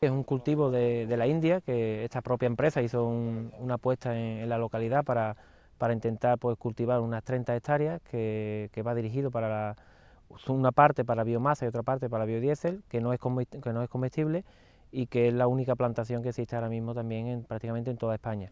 Es un cultivo de, la India que esta propia empresa hizo una apuesta en, la localidad para, intentar pues, cultivar unas 30 hectáreas que, va dirigido para la, una parte para biomasa y otra parte para biodiesel, que no es, que no es comestible y que es la única plantación que existe ahora mismo también en, prácticamente en toda España.